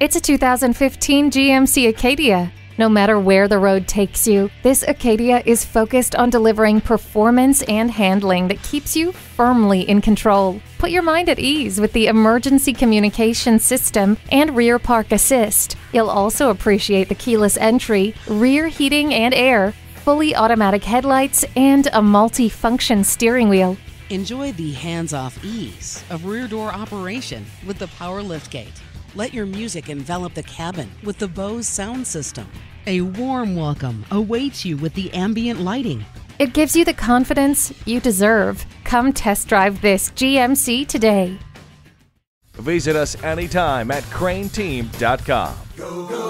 It's a 2015 GMC Acadia. No matter where the road takes you, this Acadia is focused on delivering performance and handling that keeps you firmly in control. Put your mind at ease with the emergency communication system and rear park assist. You'll also appreciate the keyless entry, rear heating and air, fully automatic headlights, and a multi-function steering wheel. Enjoy the hands-off ease of rear door operation with the power liftgate. Let your music envelop the cabin with the Bose sound system. A warm welcome awaits you with the ambient lighting. It gives you the confidence you deserve. Come test drive this GMC today. Visit us anytime at crainteam.com. Go, go, go.